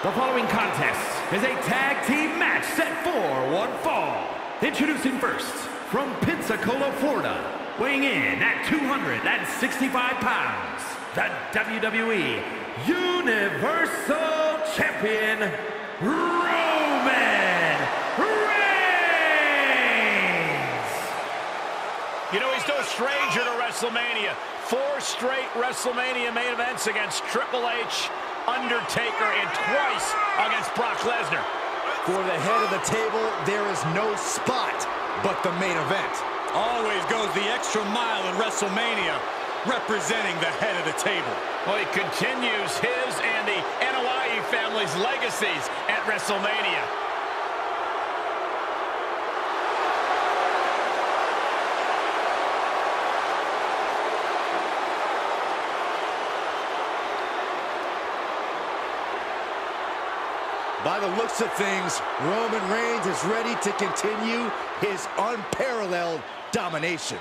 The following contest is a tag team match set for one fall. Introducing first, from Pensacola, Florida, weighing in at 265 pounds, the WWE Universal Champion, Roman Reigns! You know, he's no stranger to WrestleMania. Four straight WrestleMania main events against Triple H, Undertaker, and twice against Brock Lesnar. For the head of the table, there is no spot but the main event. Always goes the extra mile in WrestleMania, representing the head of the table. Well, he continues his and the Anoa'i family's legacies at WrestleMania. Looks of things, Roman Reigns is ready to continue his unparalleled domination.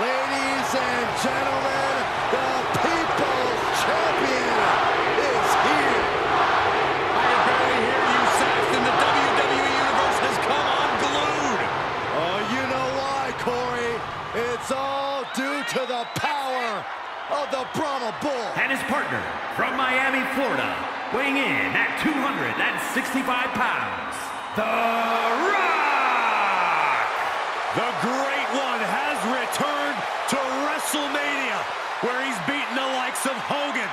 Ladies and gentlemen, the People's Champion is here. I can barely hear you, Saxton. The WWE Universe has come unglued. Oh, you know why, Corey? It's all due to the power of Bull. And his partner, from Miami, Florida, weighing in at 265 pounds, The Rock! The Great One has returned to WrestleMania, where he's beaten the likes of Hogan,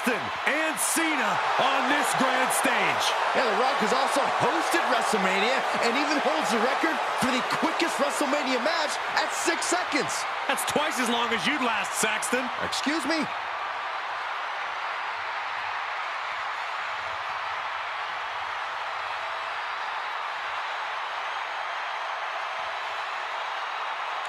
Austin, and Cena on this grand stage. Yeah, The Rock has also hosted WrestleMania and even holds the record for the quickest WrestleMania match at six seconds. That's twice as long as you'd last, Saxton. Excuse me?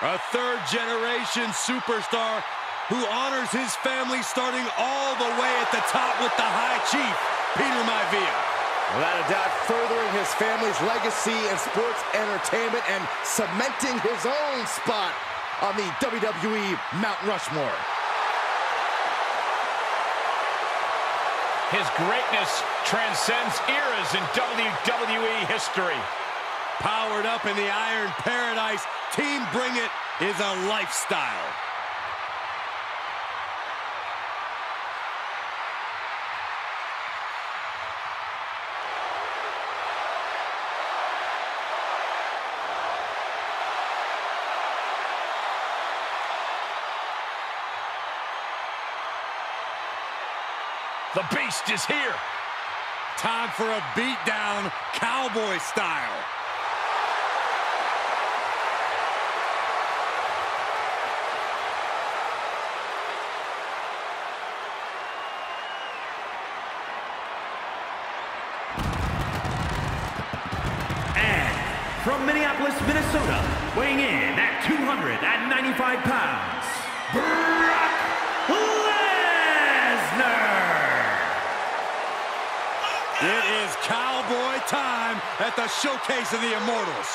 A third-generation superstar who honors his family starting all the way at the top with the High Chief, Peter Maivia. Without a doubt, furthering his family's legacy in sports entertainment and cementing his own spot on the WWE Mount Rushmore. His greatness transcends eras in WWE history. Powered up in the Iron Paradise, Team Bring It is a lifestyle. The Beast is here. Time for a beatdown, cowboy style. And from Minneapolis, Minnesota, weighing in at 295 pounds, at the Showcase of the Immortals.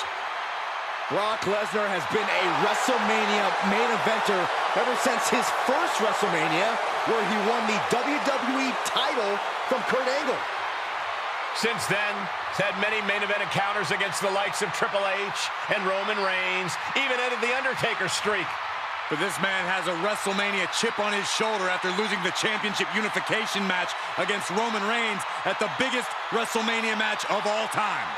Brock Lesnar has been a WrestleMania main eventer ever since his first WrestleMania, where he won the WWE title from Kurt Angle. Since then, he's had many main event encounters against the likes of Triple H and Roman Reigns, even ended the Undertaker streak. But this man has a WrestleMania chip on his shoulder after losing the championship unification match against Roman Reigns at the biggest WrestleMania match of all time.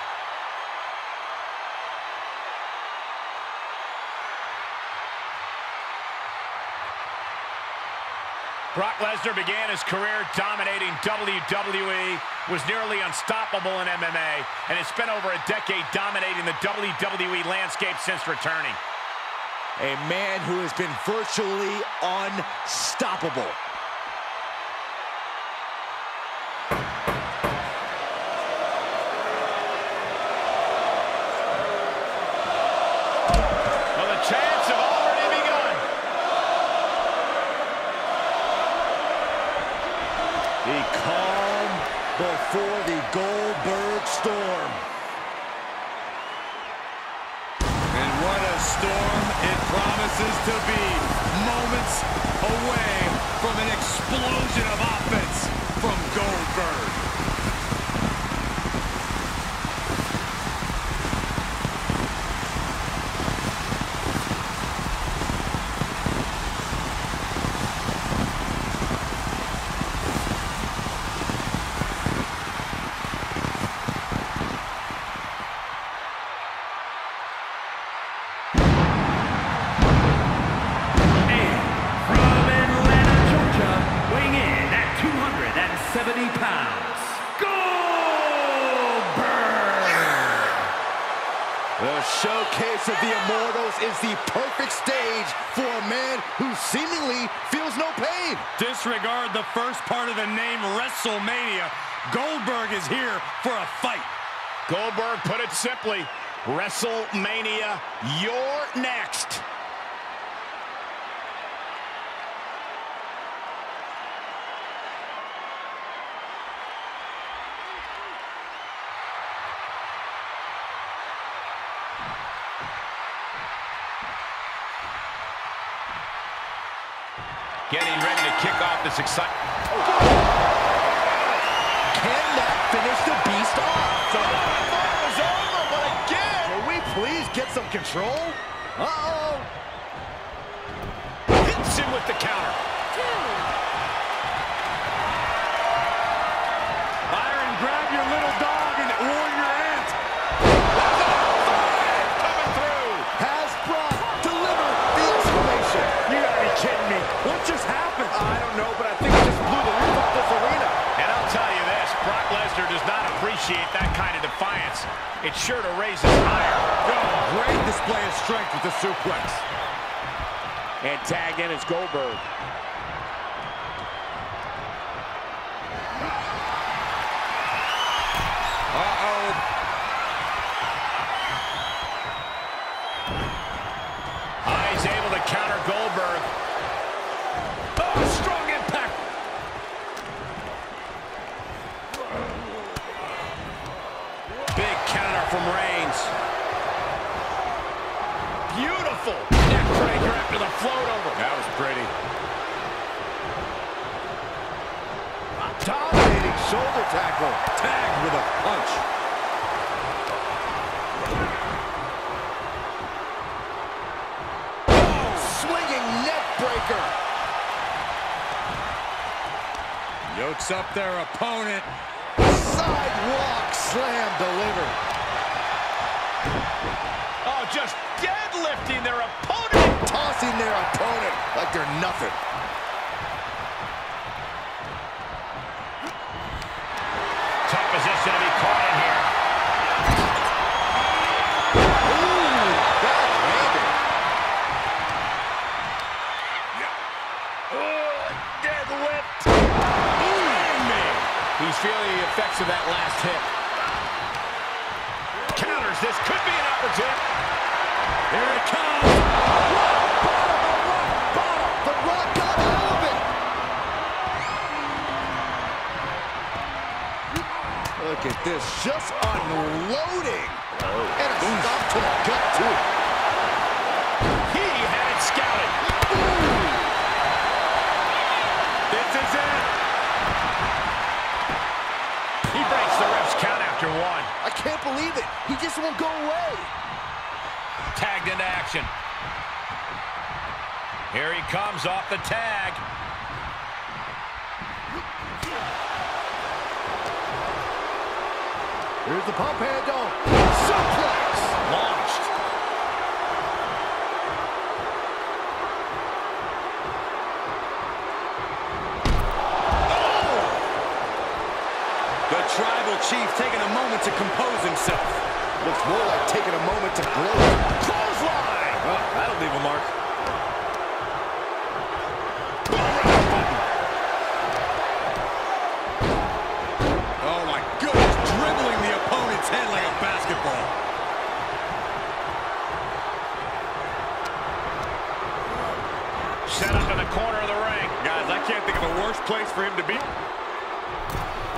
Brock Lesnar began his career dominating WWE, was nearly unstoppable in MMA, and has spent over a decade dominating the WWE landscape since returning. A man who has been virtually unstoppable. The showcase of the Immortals is the perfect stage for a man who seemingly feels no pain. Disregard the first part of the name WrestleMania. Goldberg is here for a fight. Goldberg put it simply, WrestleMania, you're next. Kick off this exciting... Can that finish the beast off? So I thought it was over, but again. Can we please get some control? Uh-oh. Hits him with the counter. Byron, appreciate that kind of defiance. It's sure to raise his ire. Great display of strength with the suplex. And tagged in is Goldberg. Uh-oh. After the float over. That was pretty. A dominating shoulder tackle. Tagged with a punch. Swinging neck breaker. Yokes up their opponent. Sidewalk slam delivered. Oh, just deadlifting their opponent. Tossing their opponent like they're nothing. Believe it. He just won't go away. Tagged into action. Here he comes off the tag. Here's the pump handle. Suplex. Launched. The tribal chief taking a moment to compose himself. Looks more like taking a moment to gloat. Clothesline. Well, that'll leave a mark. Oh my goodness, dribbling the opponent's head like a basketball. Set up in the corner of the ring. Guys, I can't think of a worse place for him to be.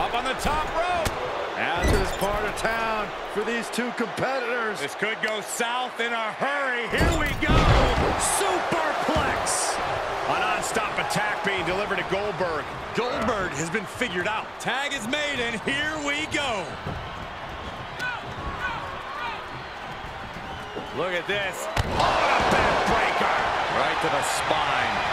Up on the top rope. As this part of town for these two competitors. This could go south in a hurry. Here we go. Superplex. A non-stop attack being delivered to Goldberg. Goldberg has been figured out. Tag is made, and here we go. Look at this. Oh, a backbreaker. Right to the spine.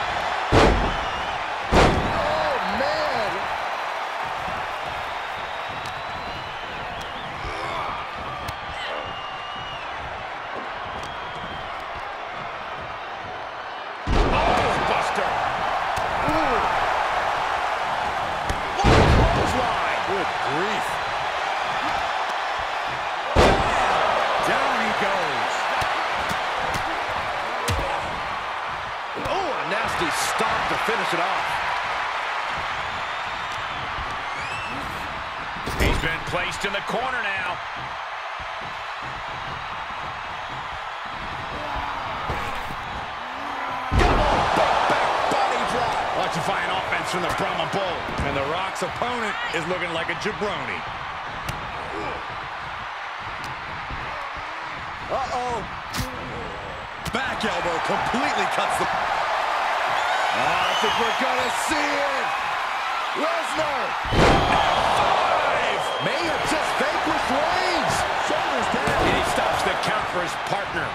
Nasty stop to finish it off. He's been placed in the corner now. Electrifying offense from the Brahma Bull. And The Rock's opponent is looking like a jabroni. Uh-oh. Back elbow completely cuts the... Oh, I think we're gonna see it. Lesnar. Five. May have just vanquished Reigns. Shoulders down. And he stops the count for his partner.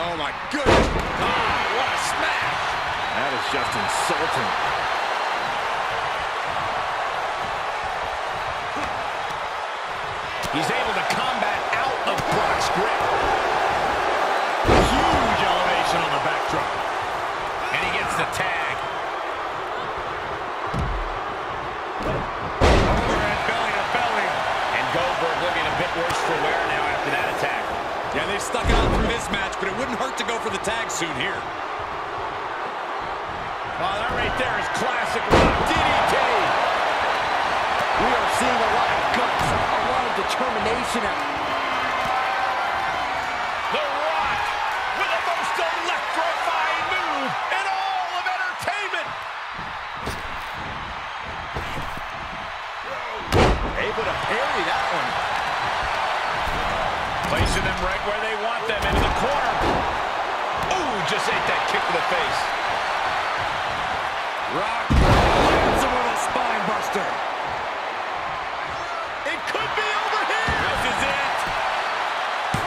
Oh, my goodness. Ah, what a smash. That is just insulting. He's able to combat out of Brock's grip. Huge elevation on the backdrop. And he gets the tag. Overhead belly to belly. And Goldberg looking a bit worse for wear now after that attack. Yeah, stuck out through this match, but it wouldn't hurt to go for the tag soon here. Oh, that right there is classic Rock DDT. We are seeing a lot of guts, a lot of determination face. Rock lands him with a spine buster. It could be over here. This is it.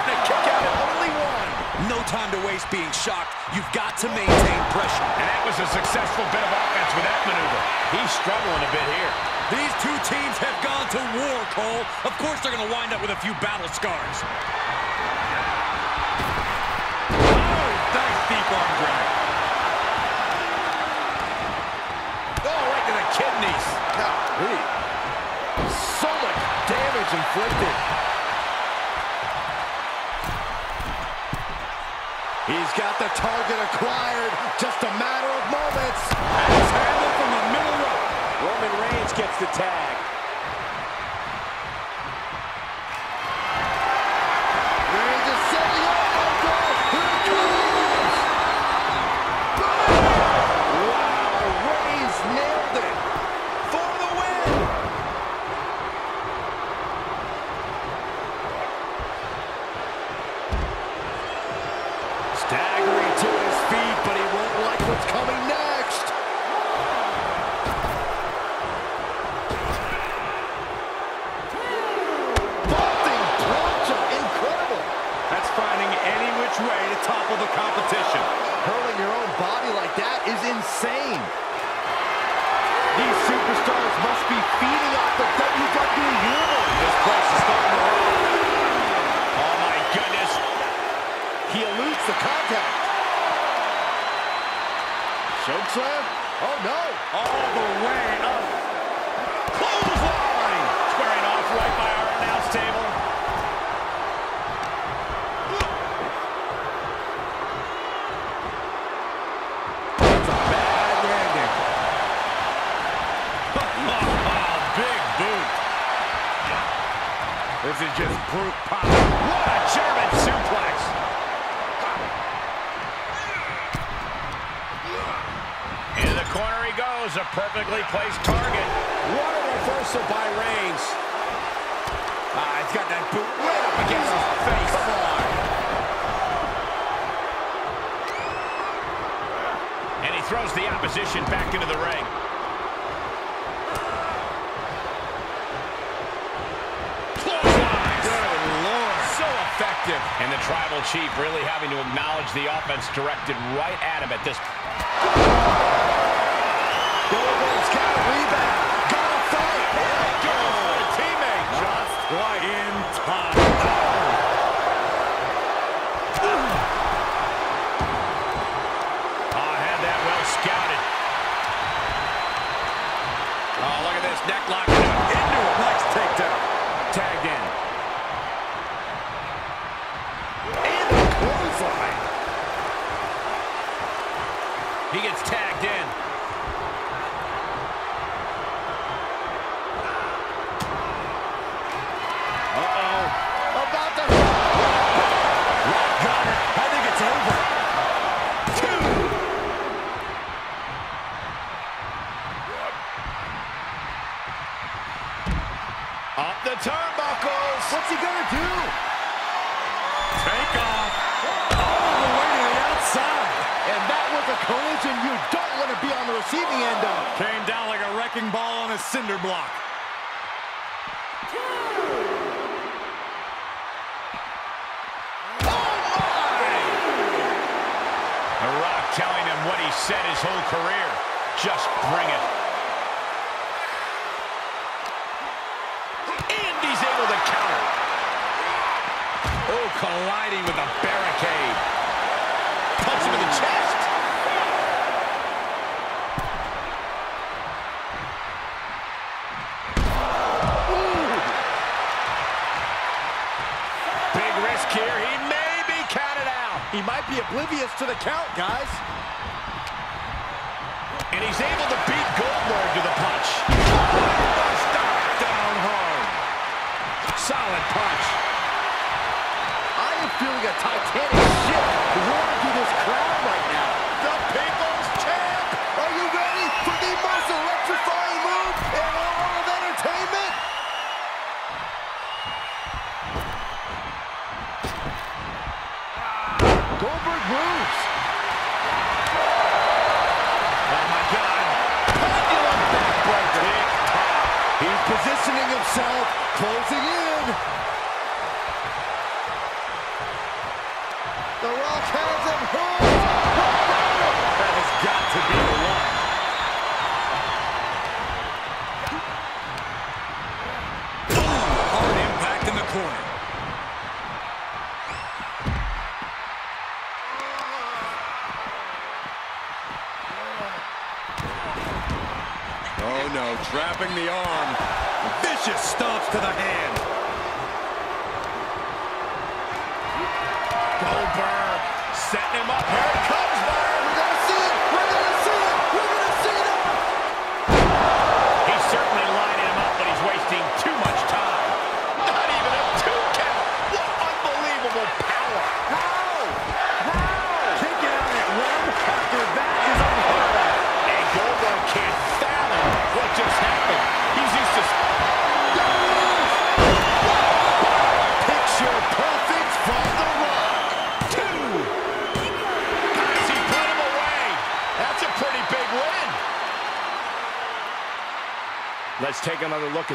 The kick out at only one. No time to waste being shocked. You've got to maintain pressure. And that was a successful bit of offense with that maneuver. He's struggling a bit here. These two teams have gone to war, Cole. Of course they're going to wind up with a few battle scars. Oh, nice deep arm drag. Kidneys. Golly. So much damage inflicted. He's got the target acquired. Just a matter of moments. Axe handle from the middle rope. Roman Reigns gets the tag. The competition. Hurling your own body like that is insane. These superstars must be feeding off the WWE Universe. This place is starting to. Oh, my goodness. He eludes the contact. Chokeslam? Oh, no. All the way up. Is just brute power. What a German suplex. chose a perfectly placed target. What a reversal by Reigns. Ah, he's got that boot right up against his face. Come on. And he throws the opposition back into the ring. effective. And the Tribal Chief really having to acknowledge the offense directed right at him at this Goldberg's He gets tagged in. Said his whole career. Just bring it. And he's able to counter. Oh, colliding with a barricade. Punch him in the chest. Big risk here. He may be counted out. He might be oblivious to the count, guys. And he's able to beat Goldberg to the punch. Down. Solid punch. I am feeling a titanic shift himself, closing in.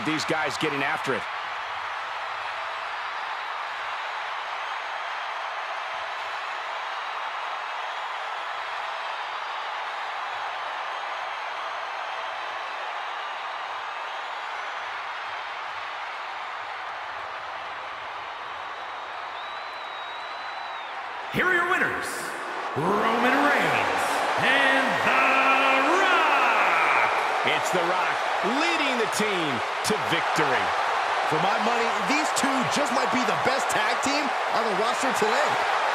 These guys getting after it. Here are your winners, Roman Reigns and The Rock. It's The Rock leading the team to victory. For my money, these two just might be the best tag team on the roster today.